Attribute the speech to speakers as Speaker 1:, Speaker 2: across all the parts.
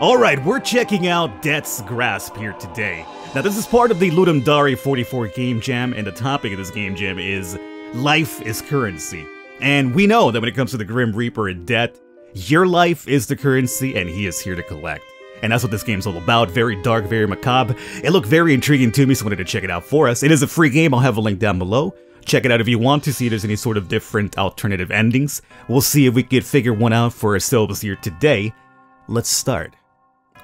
Speaker 1: Alright, we're checking out Death's Grasp here today. Now, this is part of the Ludum Dare 44 Game Jam, and the topic of this Game Jam is Life is Currency. And we know that when it comes to the Grim Reaper and death, your life is the currency, and he is here to collect. And that's what this game's all about. Very dark, very macabre. It looked very intriguing to me, so I wanted to check it out for us. It is a free game, I'll have a link down below. Check it out if you want to see if there's any sort of different alternative endings. We'll see if we could figure one out for ourselves here today. Let's start.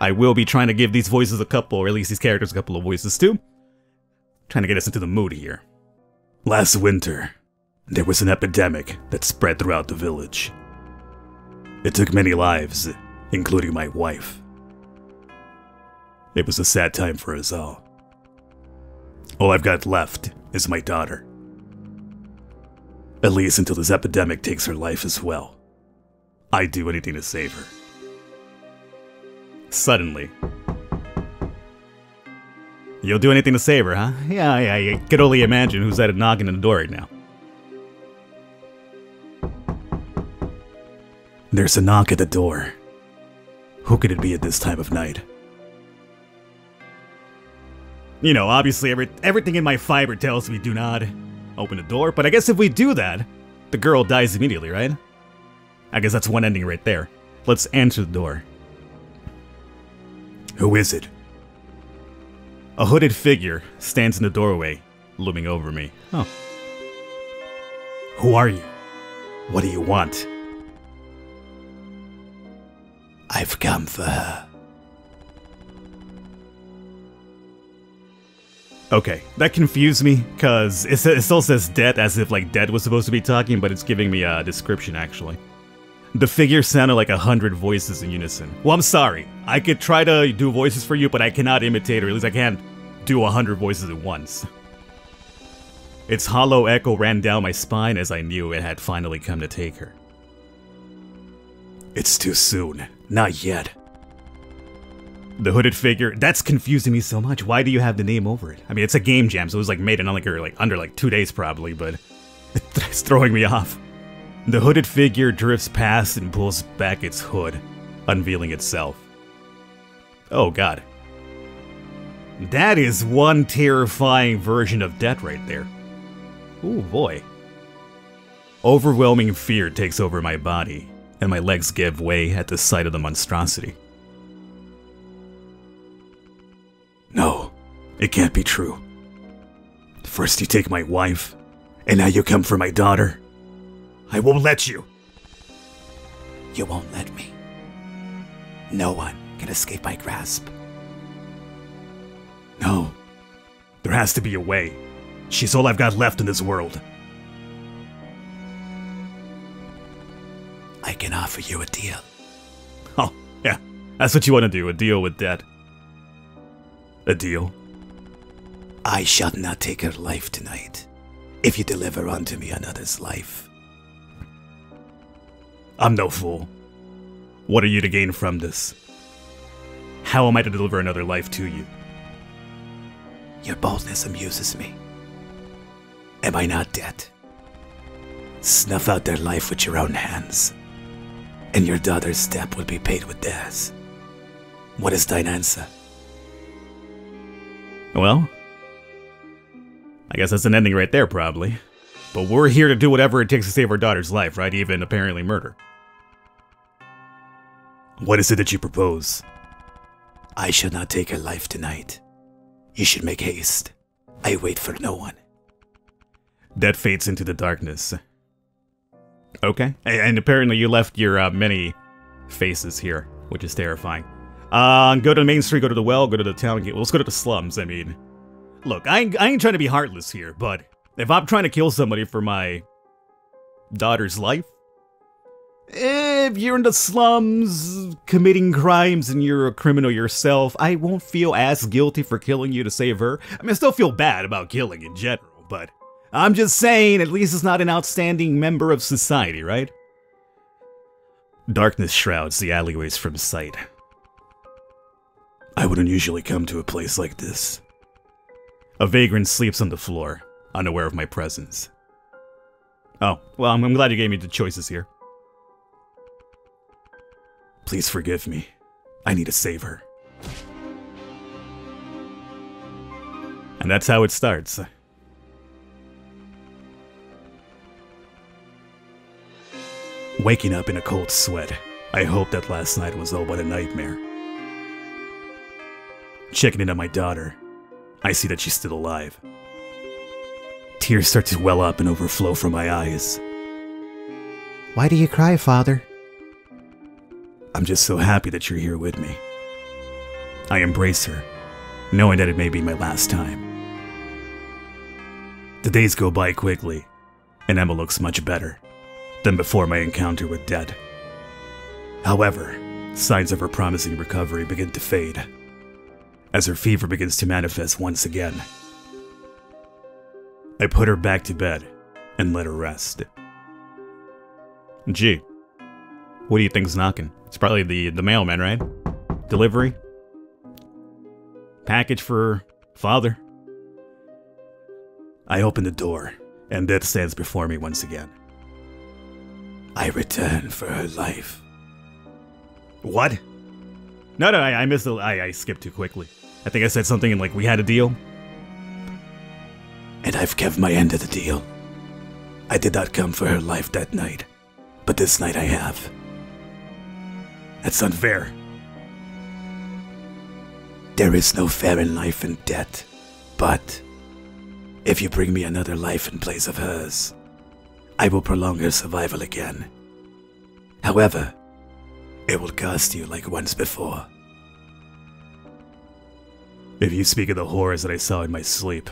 Speaker 1: I will be trying to give these voices a couple, or at least these characters a couple of voices too. Trying to get us into the mood here. Last winter, there was an epidemic that spread throughout the village. It took many lives, including my wife. It was a sad time for us all. All I've got left is my daughter. At least until this epidemic takes her life as well. I'd do anything to save her. Suddenly. You'll do anything to save her, huh? Yeah, yeah, you could only imagine who's at a knocking on the door right now. There's a knock at the door. Who could it be at this time of night? You know, obviously every, everything in my fiber tells me do not open the door, but I guess if we do that, the girl dies immediately, right? I guess that's one ending right there. Let's answer the door. Who is it? A hooded figure stands in the doorway, looming over me. Oh. Who are you? What do you want? I've come for her. Okay, that confused me, because it, it, still says Death as if like Death was supposed to be talking, but it's giving me a description actually. The figure sounded like a hundred voices in unison. Well, I'm sorry. I could try to do voices for you, but I cannot imitate, or at least I can't do a hundred voices at once. Its hollow echo ran down my spine as I knew it had finally come to take her. It's too soon. Not yet. The hooded figure, that's confusing me so much. Why do you have the name over it? I mean, it's a game jam, so it was like made in like, er, like under like two days probably, but it's throwing me off. The hooded figure drifts past and pulls back its hood, unveiling itself. Oh god. That is one terrifying version of death right there. Oh boy. Overwhelming fear takes over my body, and my legs give way at the sight of the monstrosity. No, it can't be true. First you take my wife, and now you come for my daughter. I won't let you.
Speaker 2: You won't let me. No one can escape my grasp.
Speaker 1: No. There has to be a way. She's all I've got left in this world.
Speaker 2: I can offer you a deal.
Speaker 1: Oh, yeah. That's what you want to do, a deal with Death. A deal?
Speaker 2: I shall not take her life tonight, if you deliver unto me another's life.
Speaker 1: I'm no fool. What are you to gain from this? How am I to deliver another life to you?
Speaker 2: Your boldness amuses me. Am I not dead? Snuff out their life with your own hands, and your daughter's debt will be paid with theirs. What is thine answer?
Speaker 1: Well, I guess that's an ending right there, probably. But we're here to do whatever it takes to save our daughter's life, right? Even apparently murder. What is it that you propose?
Speaker 2: I shall not take her life tonight. You should make haste. I wait for no one.
Speaker 1: That fades into the darkness. Okay. And apparently you left your uh, many faces here, which is terrifying. Uh, go to the main street, go to the well, go to the town gate. Well, let's go to the slums, I mean. Look, I ain't, I ain't trying to be heartless here, but if I'm trying to kill somebody for my daughter's life, if you're in the slums committing crimes and you're a criminal yourself, I won't feel as guilty for killing you to save her. I mean, I still feel bad about killing in general, but I'm just saying, at least it's not an outstanding member of society, right? Darkness shrouds the alleyways from sight. I wouldn't usually come to a place like this. A vagrant sleeps on the floor, unaware of my presence. Oh, well, I'm, glad you gave me the choices here. Please forgive me.
Speaker 2: I need to save her.
Speaker 1: And that's how it starts.
Speaker 2: Waking up in a cold sweat, I hope that last night was all but a nightmare. Checking in on my daughter, I see that she's still alive. Tears start to well up and overflow from my eyes.
Speaker 3: Why do you cry, Father?
Speaker 2: I'm just so happy that you're here with me. I embrace her, knowing that it may be my last time. The days go by quickly, and Emma looks much better than before my encounter with Death. However, signs of her promising recovery begin to fade as her fever begins to manifest once again. I put her back to bed and let her rest.
Speaker 1: Gee, what do you think's knocking? It's probably the the mailman, right? Delivery? Package for father?
Speaker 2: I open the door, and Death stands before me once again. I return for her life.
Speaker 1: What? No, no, I, I missed. The, I, I skipped too quickly. I think I said something and like we had a deal.
Speaker 2: And I've kept my end of the deal. I did not come for her life that night, but this night I have.
Speaker 1: That's unfair.
Speaker 2: There is no fair in life and death, but if you bring me another life in place of hers, I will prolong her survival again. However, it will cost you like once before. If you speak of the horrors that I saw in my sleep,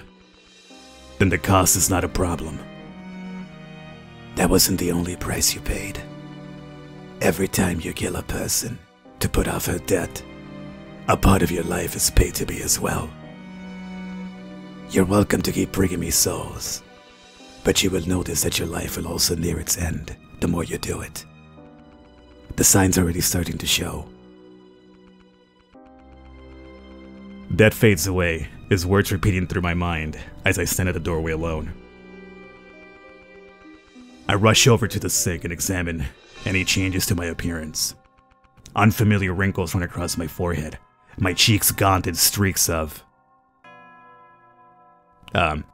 Speaker 2: then the cost is not a problem. That wasn't the only price you paid. Every time you kill a person to put off her debt, a part of your life is paid to me as well. You're welcome to keep bringing me souls, but you will notice that your life will also near its end the more you do it. The signs are already starting to show.
Speaker 1: That fades away, his words repeating through my mind as I stand at the doorway alone. I rush over to the sink and examine any changes to my appearance. Unfamiliar wrinkles run across my forehead, my cheeks gaunt in streaks of. Um.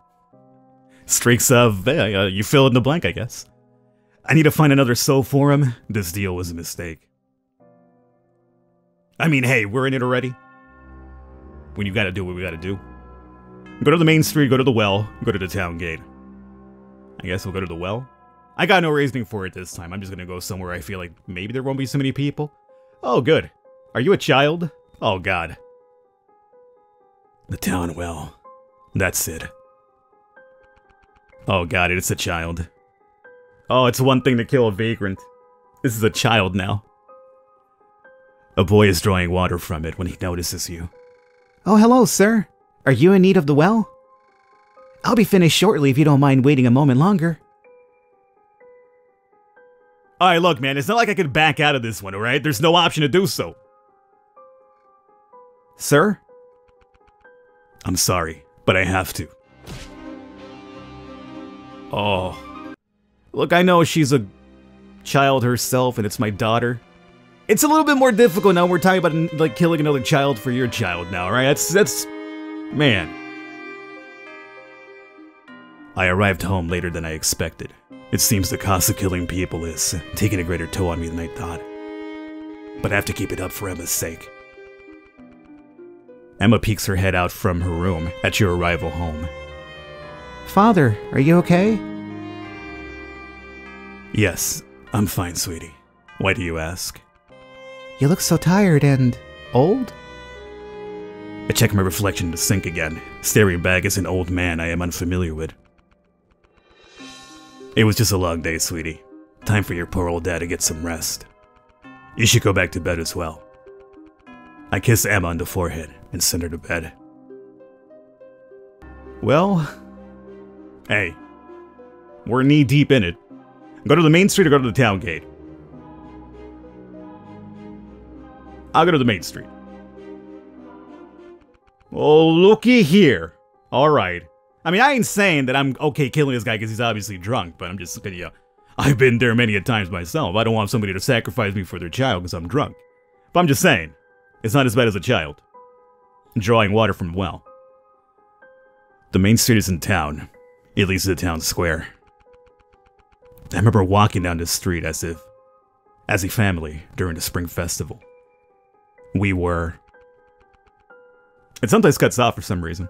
Speaker 1: Streaks of. You fill in the blank, I guess. I need to find another soul for him. This deal was a mistake. I mean, hey, we're in it already. When you gotta do what we gotta do. Go to the main street, go to the well, go to the town gate. I guess we'll go to the well. I got no reasoning for it this time. I'm just gonna go somewhere I feel like maybe there won't be so many people. Oh, good. Are you a child? Oh, God.
Speaker 2: The town well. That's it.
Speaker 1: Oh, God, it's a child. Oh, it's one thing to kill a vagrant. This is a child now. A boy is drawing water from it when he notices you.
Speaker 3: Oh, hello, sir. Are you in need of the well? I'll be finished shortly if you don't mind waiting a moment longer.
Speaker 1: Alright, look, man, it's not like I can back out of this one, alright? There's no option to do so.
Speaker 3: Sir?
Speaker 2: I'm sorry, but I have to.
Speaker 1: Oh. Look, I know she's a child herself and it's my daughter. It's a little bit more difficult now. We're talking about like killing another child for your child now, right? That's that's man.
Speaker 2: I arrived home later than I expected. It seems the cost of killing people is taking a greater toll on me than I thought. But I have to keep it up for Emma's sake.
Speaker 1: Emma peeks her head out from her room at your arrival home.
Speaker 3: Father, are you okay?
Speaker 2: Yes, I'm fine, sweetie. Why do you ask?
Speaker 3: You look so tired and old?
Speaker 2: I check my reflection in the sink again, staring back as an old man I am unfamiliar with. It was just a long day, sweetie. Time for your poor old dad to get some rest. You should go back to bed as well. I kiss Emma on the forehead and send her to bed.
Speaker 1: Well, hey, we're knee deep in it. Go to the main street or go to the town gate? I'll go to the main street. Oh, looky here. All right. I mean, I ain't saying that I'm okay killing this guy because he's obviously drunk, but I'm just, you know, I've been there many a times myself. I don't want somebody to sacrifice me for their child because I'm drunk. But I'm just saying, It's not as bad as a child. Drawing water from a well. The main street is in town. It leads to the town square. I remember walking down this street as if, as a family, during the spring festival. We were. It sometimes cuts off for some reason.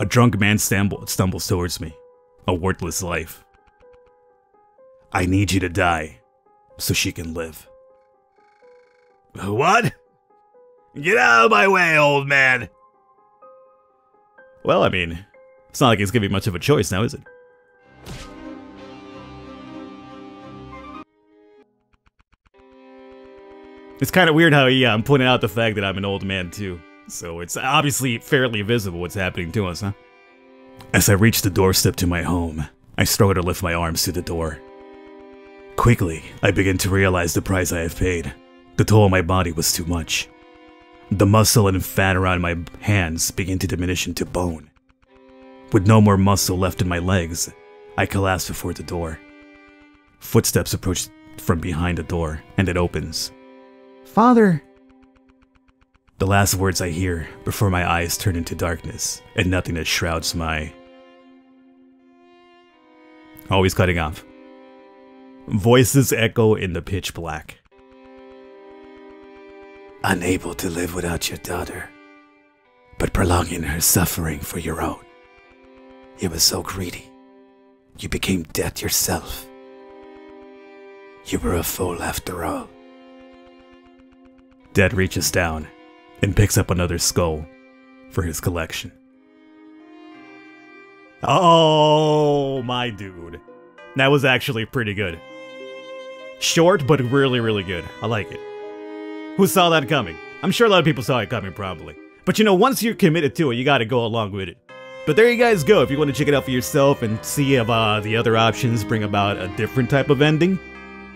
Speaker 1: A drunk man stumble, stumbles towards me. A worthless life. I need you to die so she can live.
Speaker 2: What? Get out of my way, old man!
Speaker 1: Well, I mean, it's not like it's gonna be much of a choice now, is it? It's kind of weird how yeah, I'm um, pointing out the fact that I'm an old man too. So it's obviously fairly visible what's happening to us, huh? As I reach the doorstep to my home, I struggle to lift my arms to the door. Quickly, I begin to realize the price I have paid. The toll on my body was too much. The muscle and fat around my hands begin to diminish into bone. With no more muscle left in my legs, I collapse before the door. Footsteps approach from behind the door, and it opens.
Speaker 3: Father,
Speaker 1: The last words I hear before my eyes turn into darkness and nothingness shrouds my. Always cutting off. Voices echo in the pitch black.
Speaker 2: Unable to live without your daughter, but prolonging her suffering for your own. You were so greedy. You became death yourself. You were a fool after all.
Speaker 1: Death reaches down and picks up another skull for his collection. Oh, my dude. That was actually pretty good. Short, but really, really good. I like it. Who saw that coming? I'm sure a lot of people saw it coming, probably. But you know, once you're committed to it, you gotta go along with it. But there you guys go. If you want to check it out for yourself and see if uh, the other options bring about a different type of ending,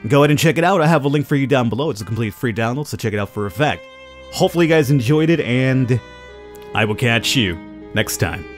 Speaker 1: go ahead and check it out. I have a link for you down below. It's a complete free download, so check it out for a fact. Hopefully you guys enjoyed it, and I will catch you next time.